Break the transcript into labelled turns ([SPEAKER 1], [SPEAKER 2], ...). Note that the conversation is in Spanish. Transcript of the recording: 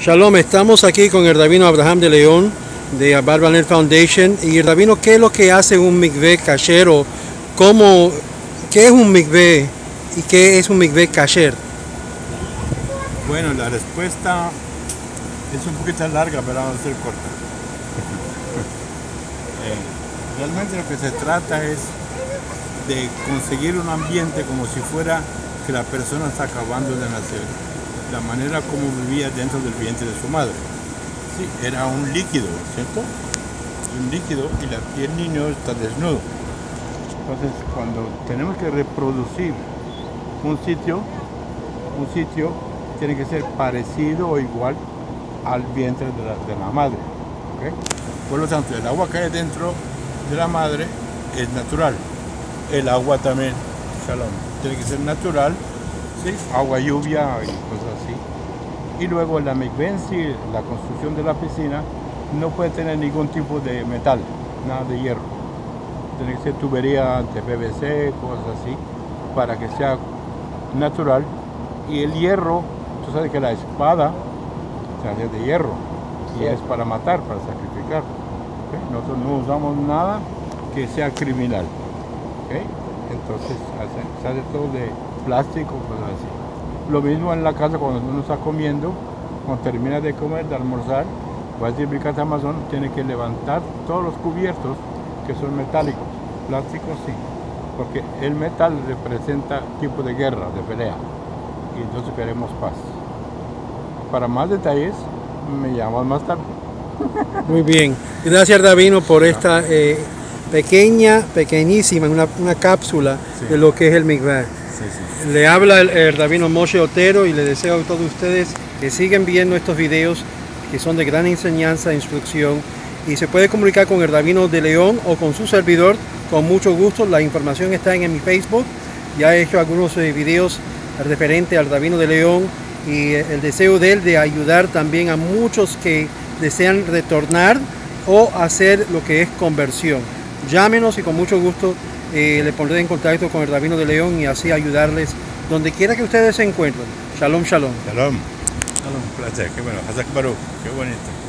[SPEAKER 1] Shalom, estamos aquí con el rabino Abraham de León de Abarbanel Foundation y el rabino, ¿qué es lo que hace un mikveh cachero? ¿Cómo, ¿Qué es un mikveh y qué es un mikveh kasher?
[SPEAKER 2] Bueno, la respuesta es un poquito larga, pero vamos a ser corta. Eh, realmente lo que se trata es de conseguir un ambiente como si fuera que la persona está acabando de nacer, la manera como vivía dentro del vientre de su madre. Sí, era un líquido, ¿cierto? Un líquido y, la, y el niño está desnudo. Entonces, cuando tenemos que reproducir un sitio, un sitio tiene que ser parecido o igual al vientre de la, de la madre. ¿ok? Por lo tanto, el agua que hay dentro de la madre es natural. El agua también, shalom, tiene que ser natural, ¿sí? agua, lluvia y cosas así. Y luego la mikvensi, la construcción de la piscina, no puede tener ningún tipo de metal, nada de hierro. Tiene que ser tubería de PVC, cosas así, para que sea natural. Y el hierro, tú sabes que la espada se hace de hierro y es para matar, para sacrificar. Nosotros no usamos nada que sea criminal. ¿ok? Entonces hace todo de plástico, cosas así. Lo mismo en la casa cuando uno está comiendo, cuando termina de comer, de almorzar, va a decir Bricata Amazon, tiene que levantar todos los cubiertos que son metálicos. Plásticos sí, porque el metal representa tipo de guerra, de pelea, y entonces queremos paz. Para más detalles, me llaman más tarde.
[SPEAKER 1] Muy bien, gracias rabino por esta eh, pequeña, pequeñísima, una, una cápsula
[SPEAKER 2] Sí.
[SPEAKER 1] de lo que es el mikveh. Le habla el, el rabino Moshe Otero y le deseo a todos ustedes que sigan viendo estos videos que son de gran enseñanza e instrucción y se puede comunicar con el rabino de León o con su servidor con mucho gusto. La información está en, mi Facebook. Ya he hecho algunos eh, videos referentes al rabino de León y eh, el deseo de él de ayudar también a muchos que desean retornar o hacer lo que es conversión. Llámenos y con mucho gusto eh, le pondré en contacto con el rabino de León y así ayudarles donde quiera que ustedes se encuentren. Shalom, shalom.
[SPEAKER 2] Shalom. Shalom. Un placer, qué bueno. Hazak Baruch, qué bonito.